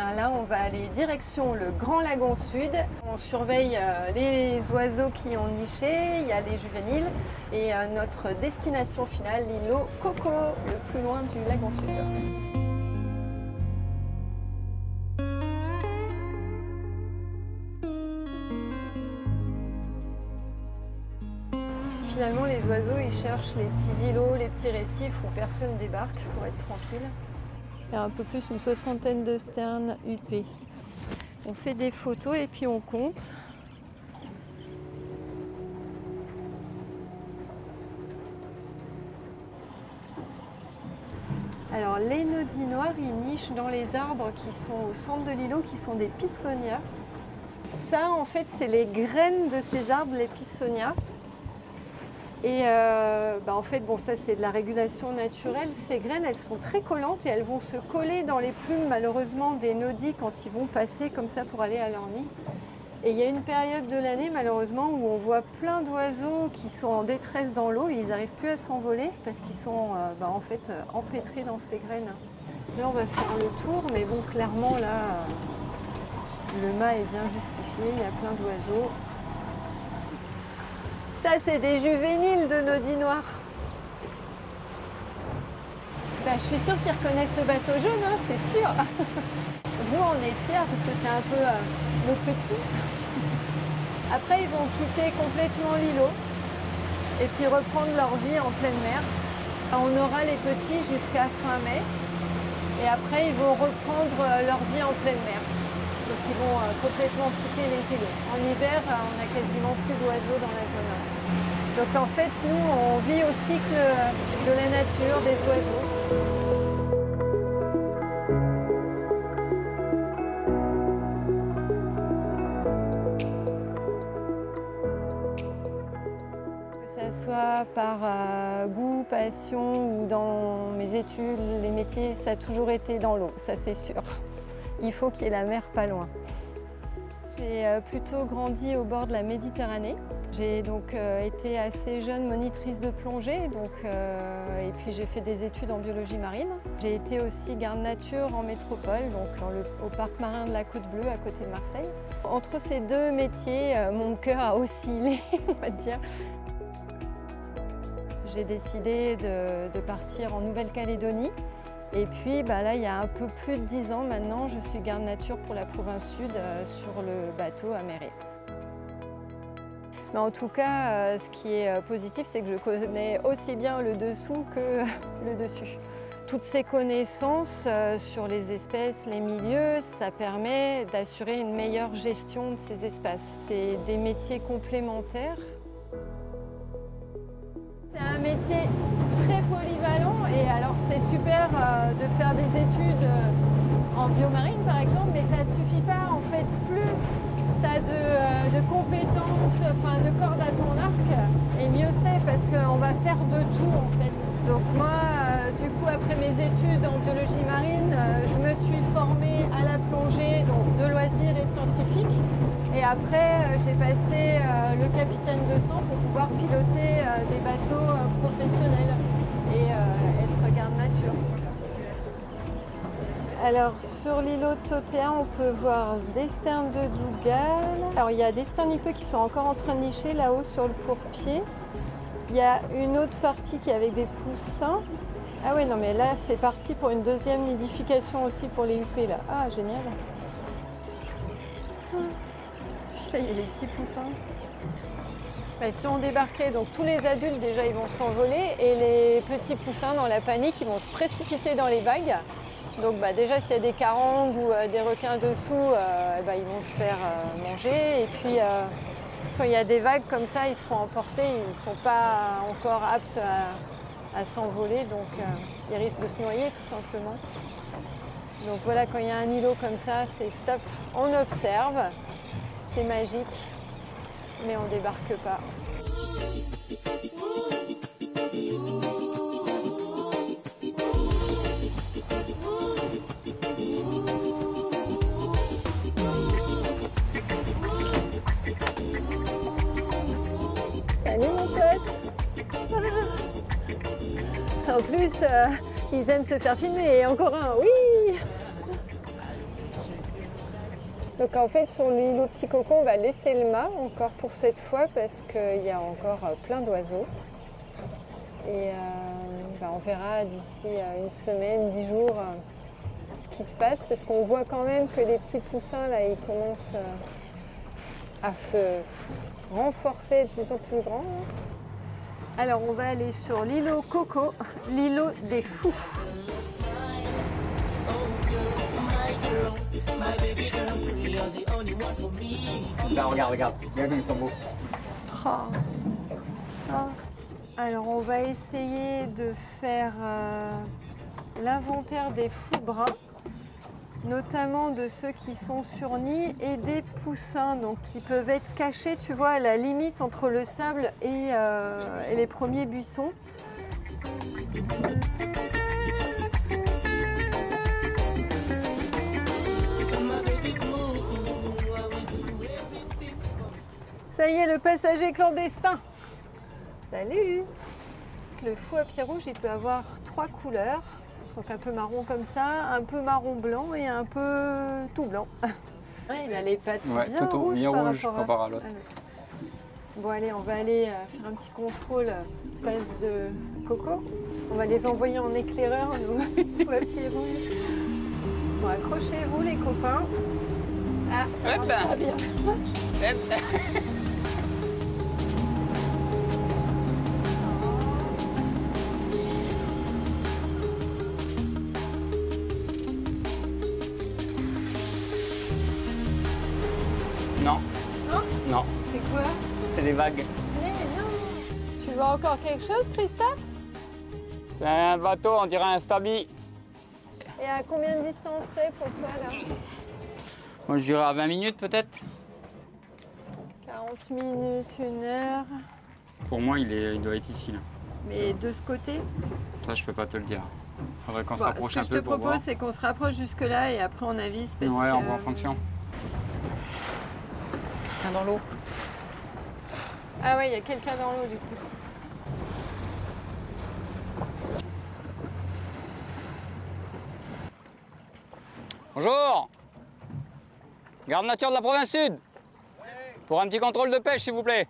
Là, on va aller direction le Grand Lagon Sud. On surveille euh, les oiseaux qui ont niché, il y a les juvéniles et euh, notre destination finale, l'îlot Coco, le plus loin du Lagon Sud. Finalement, les oiseaux, ils cherchent les petits îlots, les petits récifs où personne débarque pour être tranquille. Il y a un peu plus une soixantaine de sternes UP. On fait des photos et puis on compte. Alors les nodis noirs, ils nichent dans les arbres qui sont au centre de l'îlot, qui sont des pissonias. Ça, en fait, c'est les graines de ces arbres, les pissonias. Et euh, bah, en fait, bon, ça c'est de la régulation naturelle. Ces graines, elles sont très collantes et elles vont se coller dans les plumes, malheureusement, des nodis quand ils vont passer comme ça pour aller à leur nid. Et il y a une période de l'année, malheureusement, où on voit plein d'oiseaux qui sont en détresse dans l'eau ils n'arrivent plus à s'envoler parce qu'ils sont euh, bah, en fait euh, empêtrés dans ces graines. Là, on va faire le tour, mais bon, clairement, là, le mât est bien justifié. Il y a plein d'oiseaux. Ça, c'est des juvéniles de nodis noirs. Bah, je suis sûre qu'ils reconnaissent le bateau jaune, hein, c'est sûr. Nous, on est fiers parce que c'est un peu euh, nos petits. Après, ils vont quitter complètement l'îlot et puis reprendre leur vie en pleine mer. On aura les petits jusqu'à fin mai et après, ils vont reprendre euh, leur vie en pleine mer. Donc ils vont euh, complètement quitter les îlots. En hiver, euh, on a quasiment plus d'oiseaux dans la zone. Donc en fait, nous, on vit au cycle de la nature, des oiseaux. Que ce soit par euh, goût, passion ou dans mes études, les métiers, ça a toujours été dans l'eau, ça c'est sûr. Il faut qu'il y ait la mer pas loin. J'ai euh, plutôt grandi au bord de la Méditerranée. J'ai donc euh, été assez jeune monitrice de plongée donc, euh, et puis j'ai fait des études en biologie marine. J'ai été aussi garde nature en métropole, donc au parc marin de la Côte Bleue à côté de Marseille. Entre ces deux métiers, mon cœur a oscillé, on va dire. J'ai décidé de partir en Nouvelle-Calédonie. Et puis bah là, il y a un peu plus de 10 ans maintenant, je suis garde nature pour la province sud euh, sur le bateau à Méré. Mais en tout cas, euh, ce qui est euh, positif, c'est que je connais aussi bien le dessous que le dessus. Toutes ces connaissances sur les espèces, les milieux, ça permet d'assurer une meilleure gestion de ces espaces. C'est des métiers complémentaires. C'est un métier très polyvalent et alors c'est super euh, de faire des études euh, en biomarine par exemple, mais ça ne suffit pas en fait. Plus tu as de, euh, de compétences, enfin de cordes à ton arc, et mieux c'est parce qu'on va faire de tout en fait. Donc moi, du coup, après mes études en biologie marine, je me suis formée à la plongée, donc de loisirs et scientifique. Et après, j'ai passé le capitaine de sang pour pouvoir piloter des bateaux professionnels et euh, être garde nature. Alors sur l'îlot Totéa, on peut voir des sternes de Dougal. Alors il y a des sternes qui sont encore en train de nicher là-haut sur le pourpier. Il y a une autre partie qui est avec des poussins. Ah oui, non mais là c'est parti pour une deuxième nidification aussi pour les huppés là. Ah génial. Il y a les petits poussins. Bah, si on débarquait, donc tous les adultes déjà ils vont s'envoler et les petits poussins dans la panique ils vont se précipiter dans les vagues. Donc bah, déjà s'il y a des carangues ou euh, des requins dessous, euh, eh ben, ils vont se faire euh, manger. Et puis quand il y a des vagues comme ça, ils se font emporter, ils ne sont pas encore aptes à, s'envoler, donc ils risquent de se noyer tout simplement. Donc voilà, quand il y a un îlot comme ça, c'est stop, on observe, c'est magique, mais on débarque pas. Salut mon pote En plus, euh, ils aiment se faire filmer et encore un, oui Donc en fait, sur l'îlot Petit Coco, on va laisser le mât encore pour cette fois parce qu'il y a encore euh, plein d'oiseaux. Et euh, bah, on verra d'ici euh, une semaine, dix jours, ce qui se passe parce qu'on voit quand même que les petits poussins, là, ils commencent à se renforcer de plus en plus grands. Alors on va aller sur l'îlot Coco, l'îlot des fous. Regarde, regarde. Regarde, ils sont beaux. Ah. Ah. Alors on va essayer de faire euh, l'inventaire des fous bruns, notamment de ceux qui sont sur nid et des poussins, donc qui peuvent être cachés, tu vois, à la limite entre le sable et, euh, et les premiers buissons. Ça y est, le passager clandestin. Salut Le fou à pied rouge, il peut avoir trois couleurs. Donc un peu marron comme ça, un peu marron blanc et un peu tout blanc. Ouais, il a les pattes Ouais, bien rouges bien par rouge rapport à- l'autre. à l'autre. Bon allez, on va aller euh, faire un petit contrôle euh, passe de coco. On va les envoyer en éclaireur, nous, fous à pied rouge. Bon, accrochez-vous les copains. Ah, ça pas bien. Des vagues. Mais non Tu vois encore quelque chose, Christophe? C'est un bateau, on dirait un stabi. Et à combien de distance c'est pour toi là? Moi, je dirais à 20 minutes peut-être. 40 minutes, une heure. Pour moi, il, est, il doit être ici. Là. Mais de ce côté? Ça, je peux pas te le dire. Faudrait qu'on Bon, s'approche Ce que un je peu te propose, c'est qu'on se rapproche jusque-là et après on avise. Parce Ouais, que... on voit en fonction. Quelqu'un dans l'eau Ah ouais, il y a quelqu'un dans l'eau du coup. Bonjour Garde nature de la province sud Pour un petit contrôle de pêche, s'il vous plaît.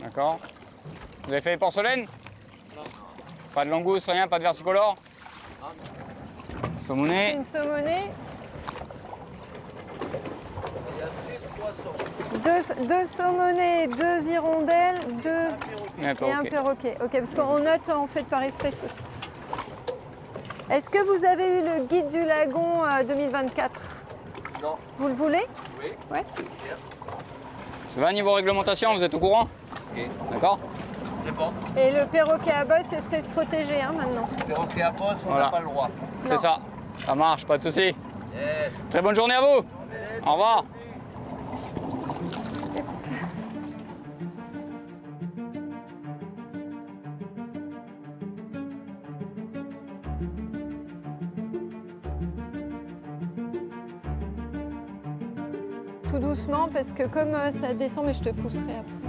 D'accord. Vous avez fait les porcelaines Pas de langouste, rien, pas de versicolore? Une saumonée, Il y a six poissons. deux, deux saumonets, deux hirondelles, deux et un et un perroquet. Ok, parce qu'on note en fait par espèce aussi. Est-ce que vous avez eu le guide du lagon euh, 2024 Non. Vous le voulez? Oui. Ouais. Ça va niveau réglementation, vous êtes au courant? Ok. D'accord? Bon. Et le perroquet à bosse, espèce protégée hein, maintenant. Perroquet à poste, on Voilà. n'a pas le droit. C'est ça. Ça marche, pas de souci. Yes. Très bonne journée à vous. Au revoir. Tout doucement parce que comme euh, ça descend, mais je te pousserai après.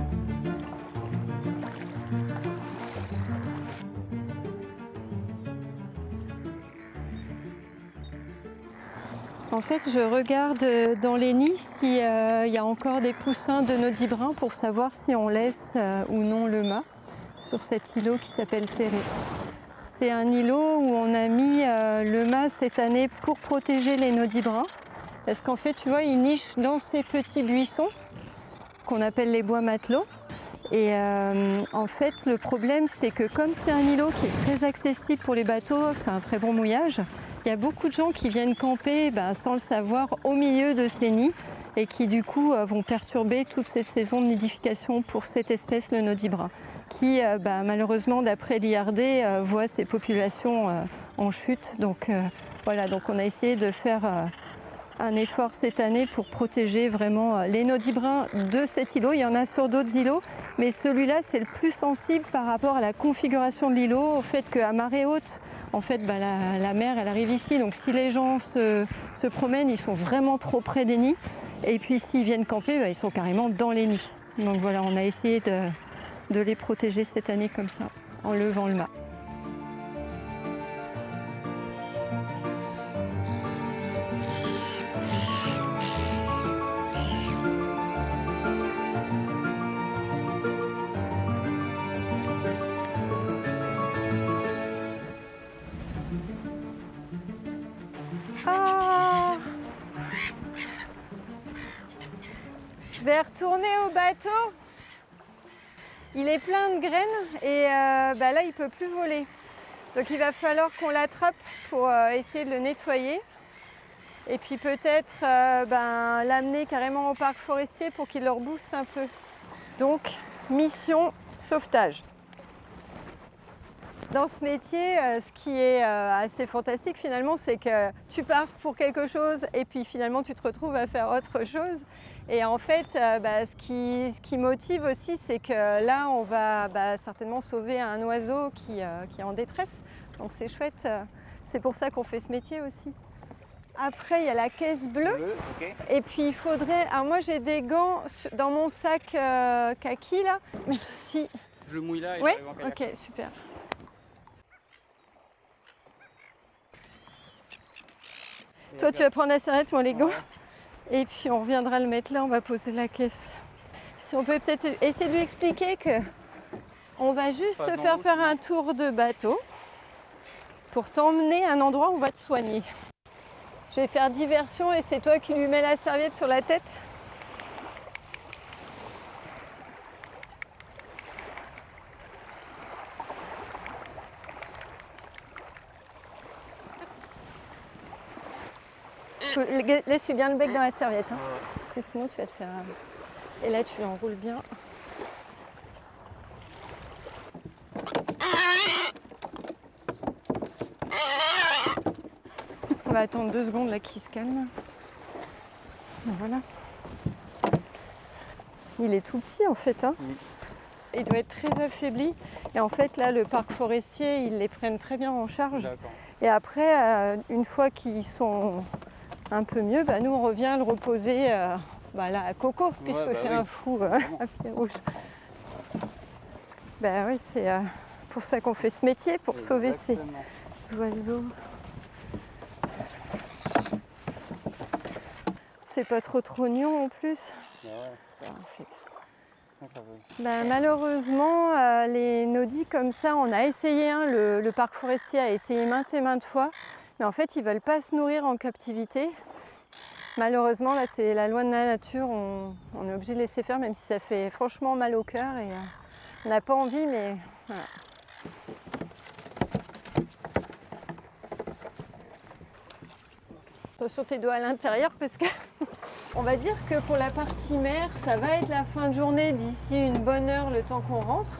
En fait, je regarde euh, dans les nids s'il y a encore des poussins de nodibrin pour savoir si on laisse euh, ou non le mât sur cet îlot qui s'appelle Terré. C'est un îlot où on a mis euh, le mât cette année pour protéger les nodibrins. Parce qu'en fait, tu vois, ils nichent dans ces petits buissons qu'on appelle les bois matelots. Et euh, en fait, le problème, c'est que comme c'est un îlot qui est très accessible pour les bateaux, c'est un très bon mouillage, il y a beaucoup de gens qui viennent camper ben, sans le savoir au milieu de ces nids et qui du coup euh, vont perturber toute cette saison de nidification pour cette espèce, le nodibrin, qui euh, ben, malheureusement, d'après l'IRD, euh, voit ses populations en chute. Donc voilà, donc on a essayé de faire un effort cette année pour protéger vraiment euh, les nodibrins de cet îlot. Il y en a sur d'autres îlots, mais celui-là, c'est le plus sensible par rapport à la configuration de l'îlot, au fait qu'à marée haute, en fait, bah, la, mer, elle arrive ici. Donc si les gens se, promènent, ils sont vraiment trop près des nids. Et puis s'ils viennent camper, bah, ils sont carrément dans les nids. Donc voilà, on a essayé de les protéger cette année comme ça, en levant le mât. Je vais retourner au bateau. Il est plein de graines et euh, bah là il peut plus voler. Donc il va falloir qu'on l'attrape pour euh, essayer de le nettoyer. Et puis peut-être euh, ben, l'amener carrément au parc forestier pour qu'il le rebooste un peu. Donc mission sauvetage. Dans ce métier, euh, ce qui est euh, assez fantastique finalement, c'est que tu pars pour quelque chose et puis finalement tu te retrouves à faire autre chose. Et en fait, euh, bah, ce, qui, ce qui motive aussi, c'est que là, on va bah, certainement sauver un oiseau qui, qui est en détresse. Donc c'est chouette. C'est pour ça qu'on fait ce métier aussi. Après, il y a la caisse bleue. Bleu. Et puis il faudrait. Alors moi j'ai des gants dans mon sac euh, kaki là. Merci. Je le mouille là et kayak. ok, super. Toi tu vas prendre la serviette, moi les gants. Et puis on reviendra le mettre là, on va poser la caisse. Si on peut peut-être essayer de lui expliquer que on va juste te faire faire un tour de bateau pour t'emmener à un endroit où on va te soigner. Je vais faire diversion et c'est toi qui lui mets la serviette sur la tête. Laisse-lui bien le bec dans la serviette, hein, parce que sinon tu vas te faire. Et là tu l'enroules bien. On va attendre deux secondes là qu'il se calme. Voilà. Il est tout petit en fait. hein. Oui. Il doit être très affaibli. Et en fait là le parc forestier ils les prennent très bien en charge. Et après, euh, une fois qu'ils sont un peu mieux, bah, nous on revient le reposer euh, bah, là, à Coco, puisque bah c'est oui, un fou euh, à pied rouge. Ben oui, c'est euh, pour ça qu'on fait ce métier, pour sauver ces oiseaux. C'est pas trop trognon en plus. Ouais, Ben. Ben, malheureusement, euh, les nodis comme ça, on a essayé, hein, le, le parc forestier a essayé maintes et maintes fois, mais en fait, ils veulent pas se nourrir en captivité. Malheureusement, là, c'est la loi de la nature, on, est obligé de laisser faire, même si ça fait franchement mal au cœur et euh, on n'a pas envie, mais. Attention tes doigts à l'intérieur parce que on va dire que pour la partie mer, ça va être la fin de journée d'ici une bonne heure le temps qu'on rentre.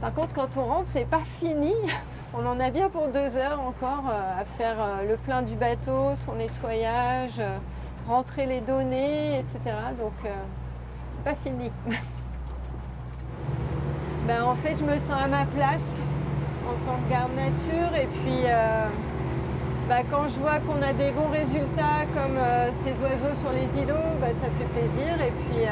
Par contre, quand on rentre, c'est pas fini. On en a bien pour deux heures encore euh, à faire euh, le plein du bateau, son nettoyage, euh, rentrer les données, etc. Donc, pas fini. ben, en fait, je me sens à ma place en tant que garde nature et puis bah, quand je vois qu'on a des bons résultats comme ces oiseaux sur les îlots, bah, ça fait plaisir. Et puis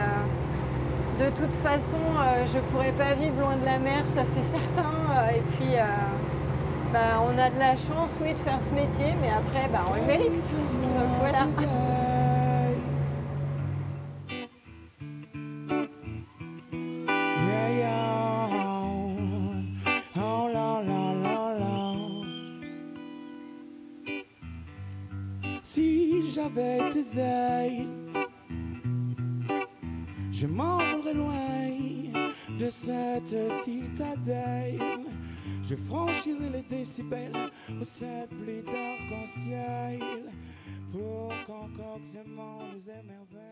de toute façon, je ne pourrais pas vivre loin de la mer, ça c'est certain. Et puis bah, on a de la chance, oui, de faire ce métier, mais après, bah, on le mérite. Donc voilà. Si j'avais tes ailes, je m'envolerais loin de cette citadelle. Je franchirai les décibels aux sept pluies d'arc-en-ciel pour qu'encore nous émerveillent.